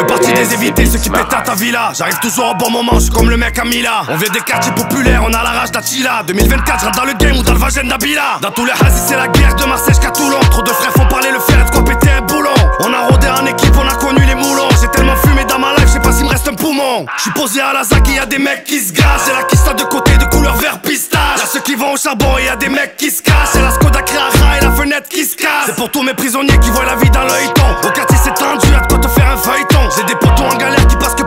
partie des évités, ceux qui pètent à ta villa. J'arrive toujours au bon moment, je suis comme le mec à Mila. On vient des quartiers populaires, on a la rage d'Attila. 2024, je rentre dans le game ou dans le vagin d'Abila. Dans tous les hazis, c'est la guerre de Marseille jusqu'à Toulon. Trop de frères font parler le fer et de quoi péter un boulon. On a rodé en équipe, on a connu les moulons. J'ai tellement fumé dans ma life, je sais pas s'il me reste un poumon. Je suis posé à la ZAC, y a des mecs qui se gâchent. C'est la kista de côté de couleur vert pistache. Y'a ceux qui vont au charbon et y a des mecs qui se cachent. C'est la Skoda Créara et la fenêtre qui se casse. C'est pour tous mes prisonniers qui voient la vie dans l'œil Au quartier c'est tendu, de quoi te faire un feuilleton. J'ai des potos en galère qui passent que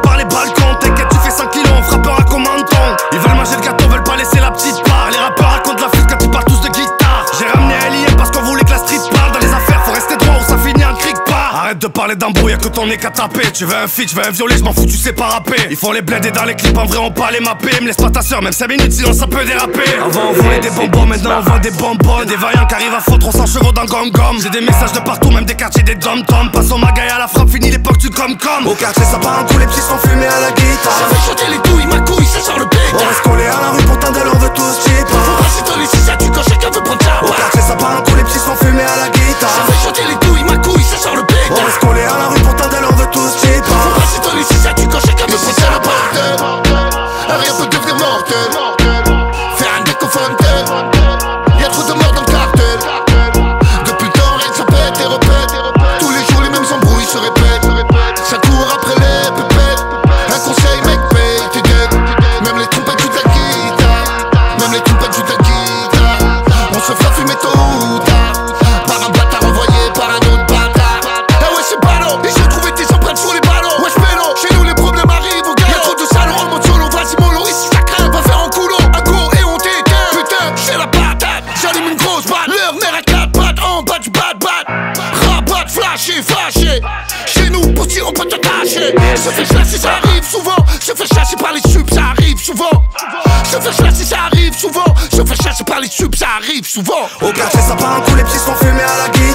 de parler d'embrouille, y'a que ton nez qu'à taper. Tu veux un feat, je veux un violet, je m'en fous, tu sais pas rapper. Ils font les blindés dans les clips, en vrai on pas les mapper. Me laisse pas ta soeur, même 5 minutes, sinon ça peut déraper. Avant on voulait des bonbons, maintenant on vend des bonbons. Des vaillants qui arrivent à foutre 300 chevaux dans Gom Gom. J'ai des messages de partout, même des quartiers, des dom tom. Passons magaille à la frappe, fini l'époque du com com. Au quartier ça part, tous les petits sont fumés à la guitare. Leur mère à quatre pattes. En bas du bad bad. Rabat, flashé, fâché. Chez nous, postier, on peut te tâcher. Se fait chasser, ça arrive souvent. Se fait chasser par les subs, ça arrive souvent. Se fait chasser, ça arrive souvent. Se fait chasser par les subs, ça arrive souvent. Au quartier ça part, tous les petits sont fumés à la Ça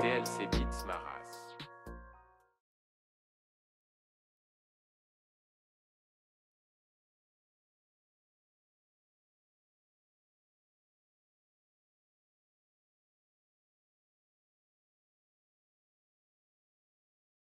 DLC Beats Mara.